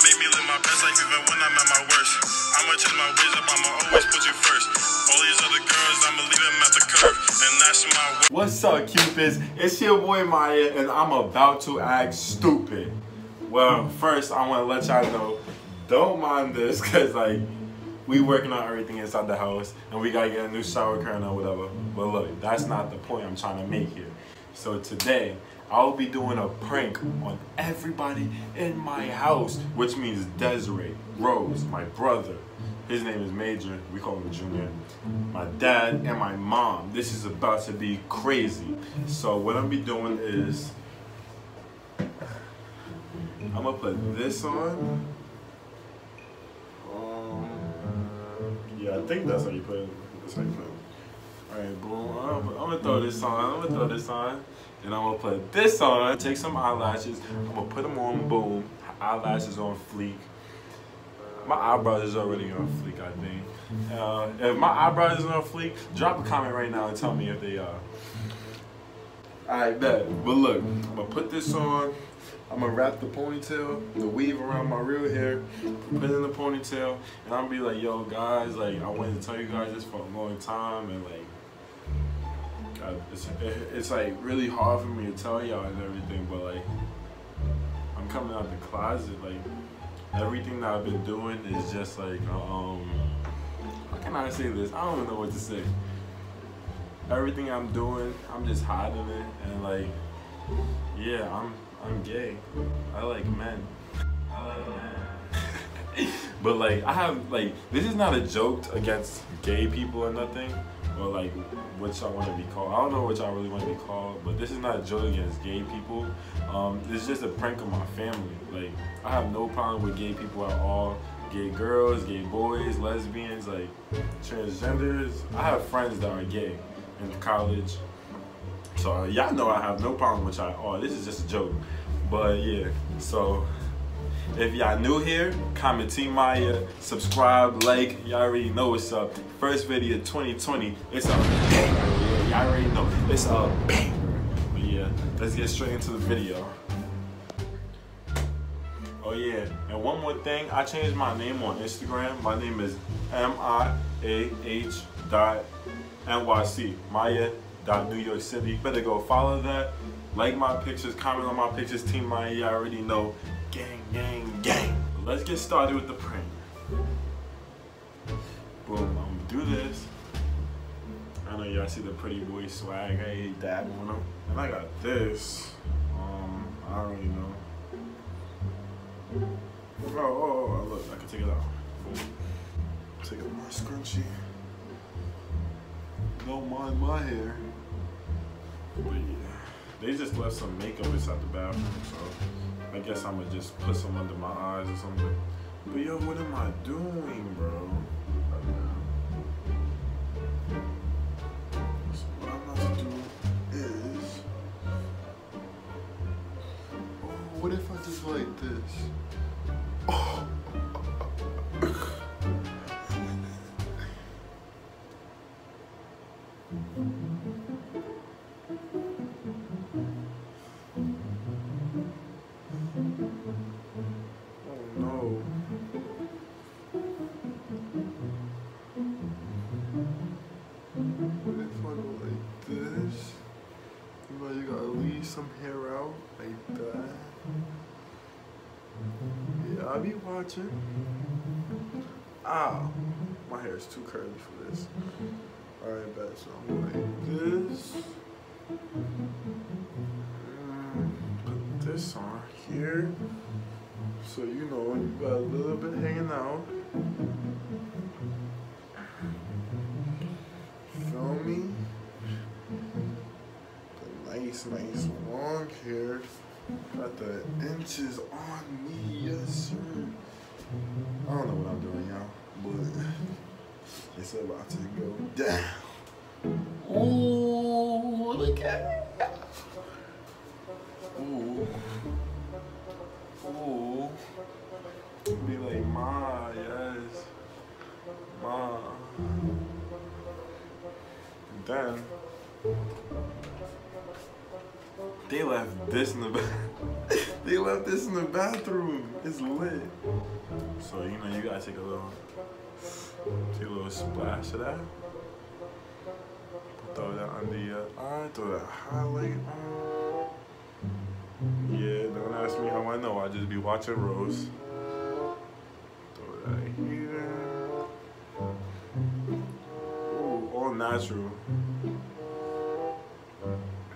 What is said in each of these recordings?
Make me live my best life even when I'm at my worst. I'ma change my ways up, I'ma always put you first. All these other girls, I'ma leave them at the curb. And that's my. What's up, Cupids? It's your boy Miah, and I'm about to act stupid. Well, first, I want to let y'all know, don't mind this, because, like, we working on everything inside the house, and we got to get a new shower curtain or whatever. But look, that's not the point I'm trying to make here. So today, I'll be doing a prank on everybody in my house, which means Desiree, Rose, my brother. His name is Major. We call him Junior. My dad and my mom. This is about to be crazy. So what I'm be doing is I'm gonna put this on. Um, yeah, I think that's how you put it. That's how you put it. Alright, boom. I'm, I'm gonna throw this on. I'm gonna throw this on. And I'm gonna put this on. Take some eyelashes. I'm gonna put them on. Boom. Eyelashes on fleek. My eyebrows is already on fleek, I think. Uh, if my eyebrows is on fleek, drop a comment right now and tell me if they are. Alright, bet. But look, I'm gonna put this on. I'm gonna wrap the ponytail, the weave around my real hair, put in the ponytail, and I'm gonna be like, yo, guys, like, I wanted to tell you guys this for a long time, and like, God, it's, it's like really hard for me to tell y'all and everything, but like, I'm coming out the closet, like, everything that I've been doing is just like, um, how can I say this? I don't even know what to say. Everything I'm doing, I'm just hiding it, and like, yeah, I'm I'm gay. I like men. I like men. but like, I have like, this is not a joke against gay people or nothing, or like what y'all want to be called. I don't know what y'all really want to be called, but this is not a joke against gay people. Um, this is just a prank of my family. Like, I have no problem with gay people at all. Gay girls, gay boys, lesbians, like transgenders. I have friends that are gay in college. So uh, y'all know I have no problem with y'all. Oh, this is just a joke. But yeah, so if y'all new here, comment Team Miah, subscribe, like, y'all already know what's up. First video 2020, it's a banger. Yeah, y'all already know. It's a banger. But yeah, let's get straight into the video. Oh yeah, and one more thing, I changed my name on Instagram. My name is M-I-A-H dot N-Y-C, Miah dot New York City. Better go follow that, like my pictures, comment on my pictures, Team Miah, Y'all already know. Gang, gang, gang. Let's get started with the prank. Boom, do this. I know y'all see the pretty boy swag, I ain't dab on them. And I got this, um, I don't really know. Oh, oh, oh, look, I can take it out. Take it more scrunchy. Don't mind my hair. But yeah, they just left some makeup inside the bathroom, so I guess I'm gonna just put some under my eyes or something. But yo, what am I doing, bro? Some hair out like that. Yeah, I'll be watching. My hair is too curly for this. So I'm like this. Put this on here. So you know you got a little bit hanging out. Feel me? The nice, nice long hair. Got the inches on me, yes sir. I don't know what I'm doing, y'all, but it's about to go down. Ooh. Ooh. Be like, Ma, yes. Ma. Then, they left this in the they They left this in the bathroom. It's lit. So you know you gotta take a little, take a little splash of that. Under your eye. Throw that highlight on. Yeah, don't ask me how I know. I just be watching Rose. Throw that here. Ooh, all natural.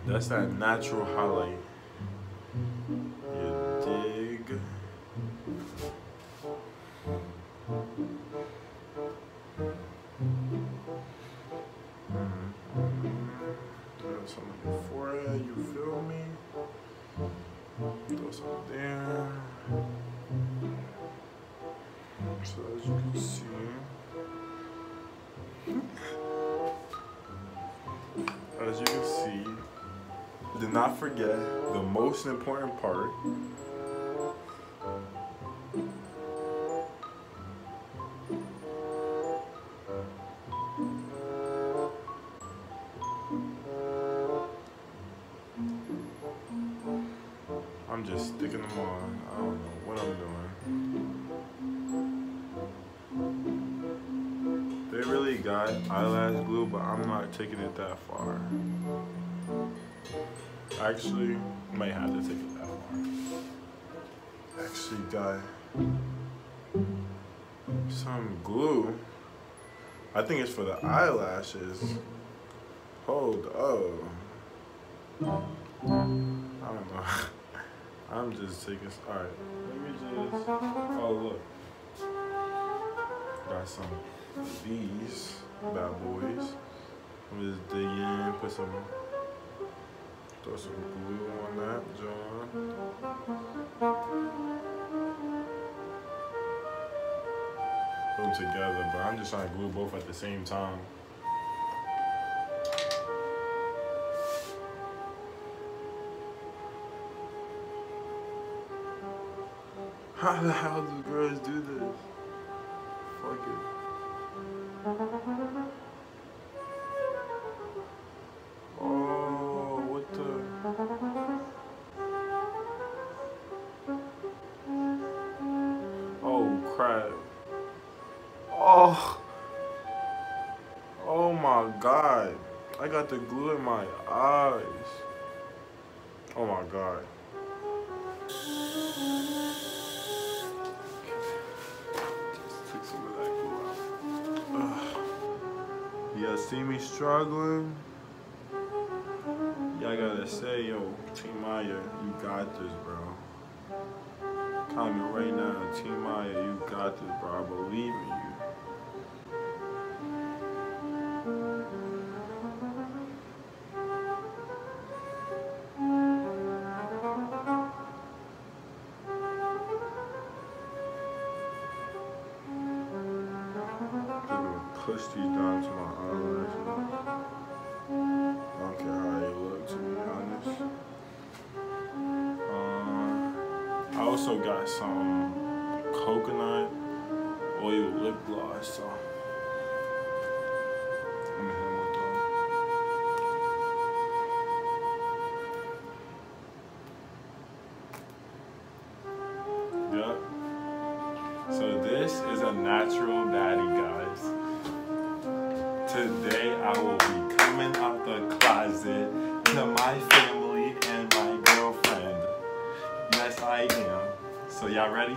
That's that natural highlight. Important part. I'm just sticking them on. I don't know what I'm doing. They really got eyelash glue, but I'm not taking it that far. Actually, might have to take it that far. Actually, got some glue. I think it's for the eyelashes. Hold up. I don't know. I'm just taking. All right, let me just. Oh look, got some of these bad boys. I'm just dig in, put some, throw some glue on that, John. Put them together, but I'm just trying to glue both at the same time. How the hell do girls do this? Fuck it. Oh, crap. Oh. Oh my god. I got the glue in my eyes. Oh my god. Ugh. Y'all see me struggling? Y'all gotta say, yo, Team Miah, you got this, bro. Comment right now, Team Miah, you got this, bro. I believe in you. Also got some coconut oil lip gloss, So y'all ready?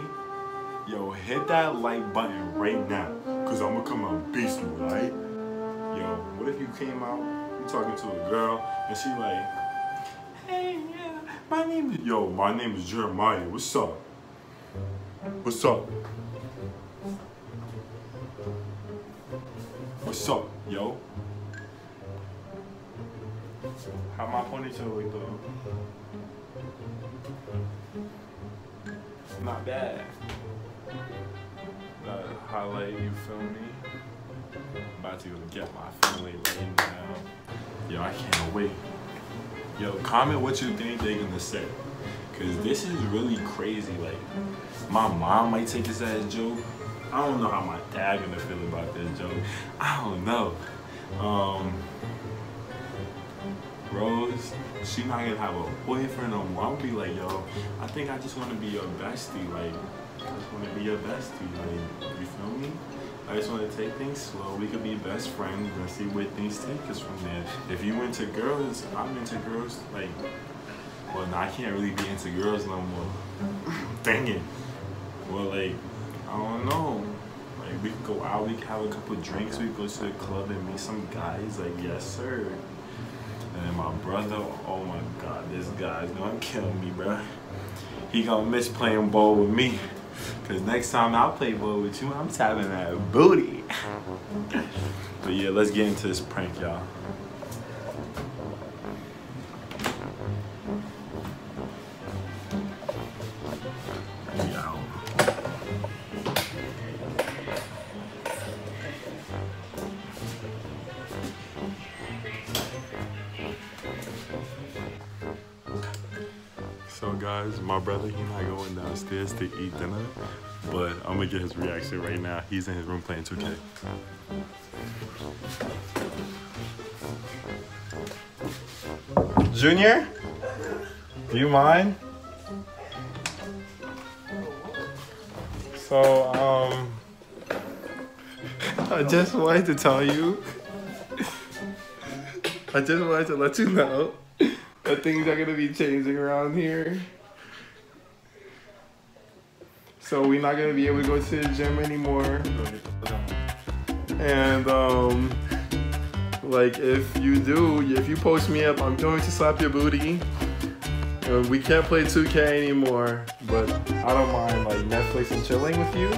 Yo, hit that like button right now, cause I'm gonna come out beast mode, right? Yo, what if you came out, you talking to a girl, and she like, hey, yeah, my name is, yo, my name is Jeremiah, what's up? What's up? What's up, yo? How my ponytail look though? Not bad. Got a highlight, you feel me? About to get my family right now. Yo, I can't wait. Yo, comment what you think they're gonna say. Cause this is really crazy. Like, my mom might take this as a joke. I don't know how my dad gonna feel about this joke. I don't know. Um, Rose, she not gonna have a boyfriend no more. Gonna be like, yo, I think I just wanna be your bestie. Like, I just wanna be your bestie. Like, you feel me? I just wanna take things slow. We could be best friends and see where things take us from there. If you into girls, I'm into girls. Like, well, now I can't really be into girls no more. Dang it. Well, like, I don't know. Like, we could go out, we could have a couple drinks, we could go to the club and meet some guys. Like, yes, sir. And my brother, oh my god, this guy's gonna kill me, bro. He gonna miss playing ball with me. Cause next time I play ball with you, I'm tapping that booty. but yeah, let's get into this prank, y'all. My brother, he not going downstairs to eat dinner, but I'm gonna get his reaction right now. He's in his room playing 2K. Junior, do you mind? So, um, I just wanted to tell you, I just wanted to let you know that things are gonna be changing around here. So we're not gonna be able to go to the gym anymore. And um like if you do, if you post me up, I'm going to slap your booty. Uh, we can't play 2K anymore, but I don't mind like Netflix and chilling with you.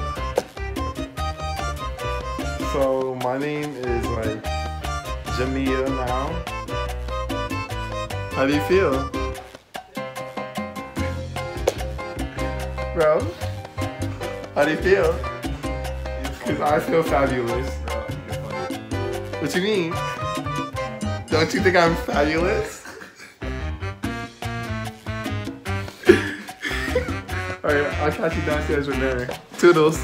So my name is like Jamia now. How do you feel? Bro, how do you feel? Because I feel fabulous. What you mean? Don't you think I'm fabulous? Alright, I'll catch you downstairs from there. Toodles.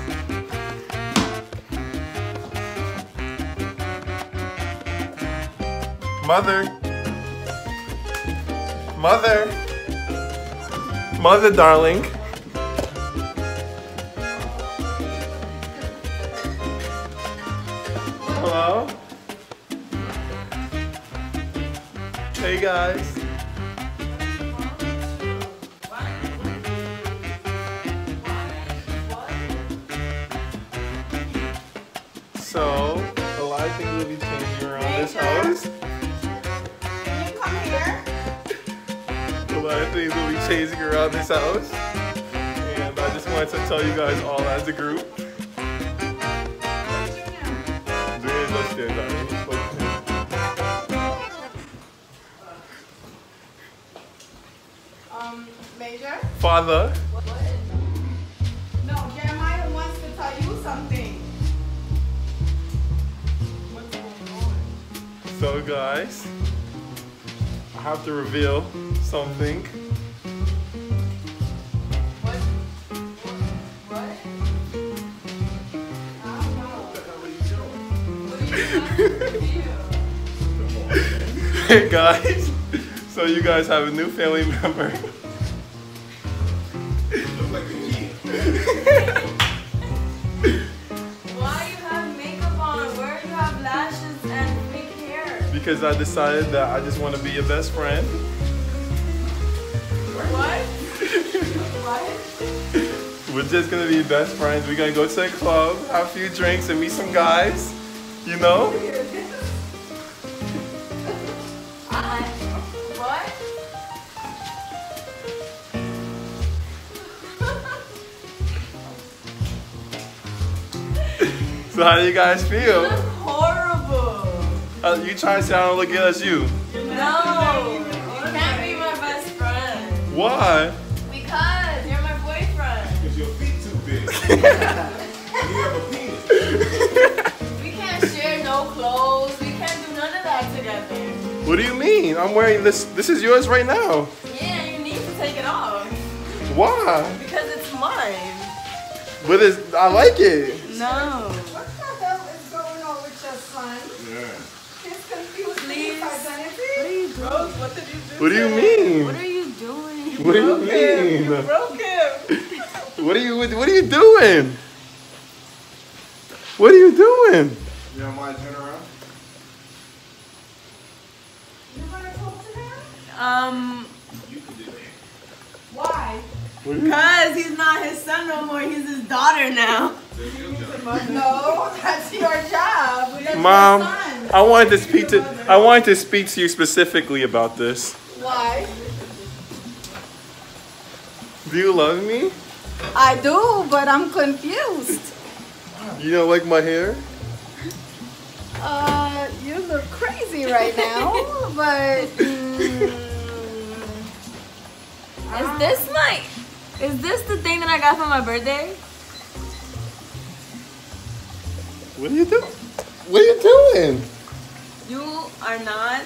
Mother. Mother. Mother, darling. Hello? Hey guys. So, a lot of things will be changing around this house. Can you come here? A lot of things will be changing around this house. And I just wanted to tell you guys all as a group. Father, What? No, Jeremiah wants to tell you something. What's going on? so guys, I have to reveal something. What? What? I don't know. What are you doing? Hey guys, so you guys have a new family member. Why you have makeup on? Where you have lashes and hair? Because I decided that I just want to be your best friend. What? what? We're just gonna be best friends. We're gonna go to the club, have a few drinks, and meet some guys. You know? So how do you guys You feel? look horrible. Uh, you trying to say I don't look good as you? No, you can't be my best friend. Why? Because you're my boyfriend. Because your feet too big. you have a penis. We can't share no clothes. We can't do none of that together. What do you mean? I'm wearing this. This is yours right now. Yeah, you need to take it off Why? because it's mine. But it's, I like it. No. What the hell is going on with your son? Yeah. He's confused. Please. Identity. Rose, what did you do? What do you mean? What are you doing? What do you mean? broke him. What are you What are you doing? What are you doing? You don't mind turning around? You wanna talk to him? Um, You can do that. Why? cause he's not his son no more. He's his daughter now. That's your job. No, that's your job. That's your Mom, son. I wanted to speak to I wanted to speak to you specifically about this. Why? Do you love me? I do, but I'm confused. You don't like my hair? Uh, you look crazy right now, but. mm, Is this my? Is this the thing that I got for my birthday? What are you doing? What are you doing? You are not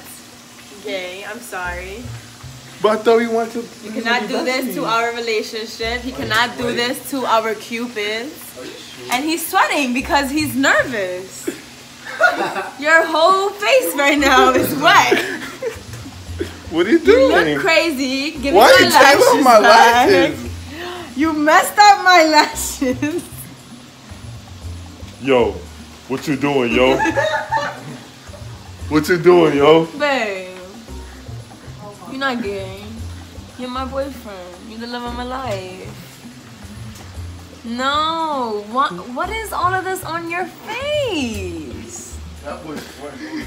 gay. I'm sorry. But I thought we wanted to. You cannot do this to our relationship. He cannot do this to our cupids. And he's sweating because he's nervous. Your whole face right now is wet. What are you doing? You look crazy. Give Why me my you lashes my lashes? You messed up my lashes. Yo, what you doing, yo? what you doing, yo? Babe, you're not gay. You're my boyfriend. You're the love of my life. No, what what is all of this on your face? That was funny.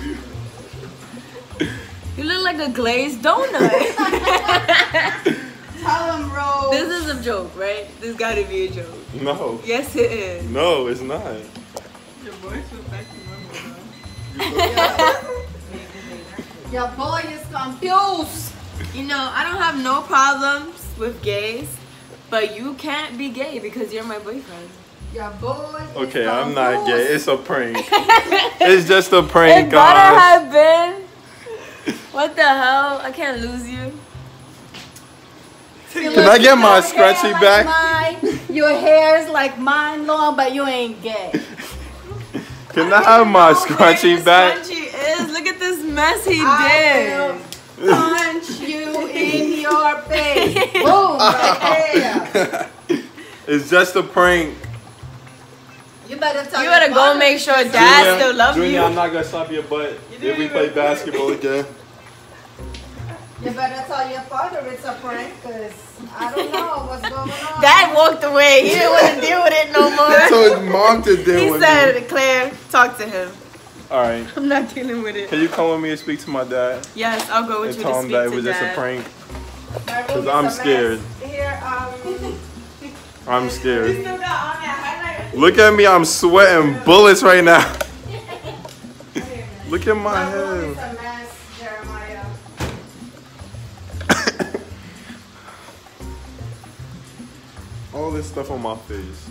You You look like a glazed donut. Tell him, Rose. this is a joke, right? This gotta be a joke. No, Yes, it is. no, it's not. Your voice was back to normal Your boy is confused. You know, I don't have no problems with gays, but you can't be gay because you're my boyfriend. Your boy. is Okay, I'm not gay. It's a prank. it's just a prank, It better guys. have been. What the hell? I can't lose you. Can I get my Your scratchy hair back? Like mine. Your hair is like mine long, but you ain't gay. Can I have my Where scratchy back? Scrunchy is. Look at this mess he I did. will punch you in your face. Boom, right there. It's just a prank. You better tell You better go father. make sure dad still loves Junior, you. I'm not gonna slap your butt if we play basketball again. You better tell your father it's a prank, cause I don't know what's going on. Dad walked away. He didn't want to deal with it no more. So his mom to deal He with said, me. Claire, talk to him. All right. I'm not dealing with it. Can you come with me and speak to my dad Yes, I'll go with and you tell to him speak that it to was just a prank? My room 'Cause is I'm scared. Here, um, I'm scared. Still got on that highlighter. Look at me, I'm sweating bullets right now. Look at my my room is head. a mess, Jeremiah. All this stuff on my face.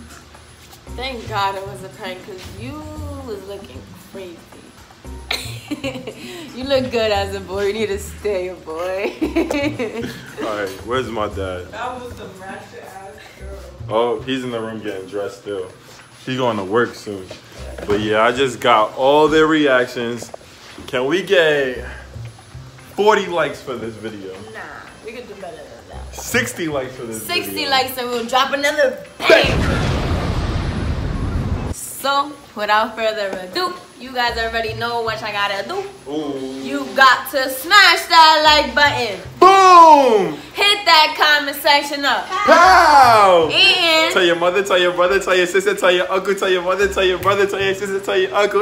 Thank God it was a prank because you was looking crazy. you look good as a boy. You need to stay a boy. All right, where's my dad? that was some ratchet ass girl. Oh, he's in the room getting dressed still. He's going to work soon. But yeah, I just got all their reactions. Can we get 40 likes for this video? Nah, we could do better than that. 60 likes for this 60 video. likes and we'll drop another bang. So, without further ado, you guys already know what I gotta do. Ooh. You got to smash that like button. Boom! Hit that comment section up. Pow! And Tell your mother, tell your brother, tell your sister, tell your uncle, tell your mother, tell your brother, tell your sister, tell your uncle.